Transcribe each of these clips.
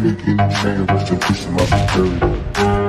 Trying to get in the train, but still pushing my security.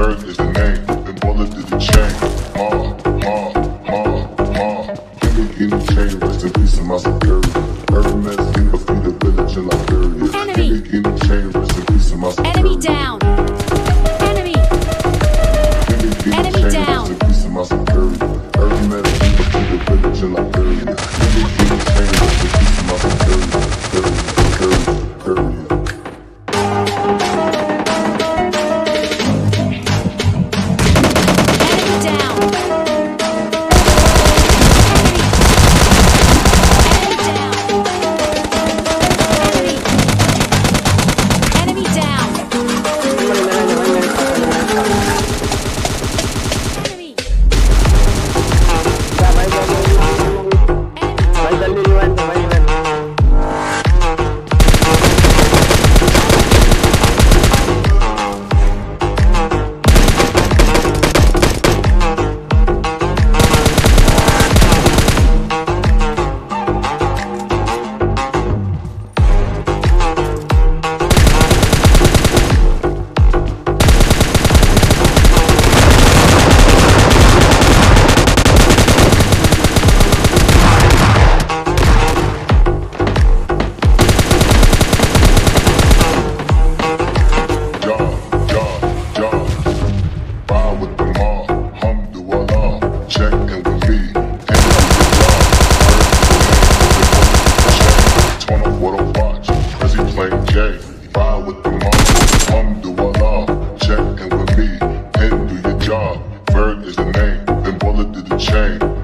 Is the name, Bullet is the chain. Chain, rest in peace my. Hermes in the feet of village in Liberia. Chain, rest in peace my. Enemy down. Enemy. Enemy down. baller through the chain.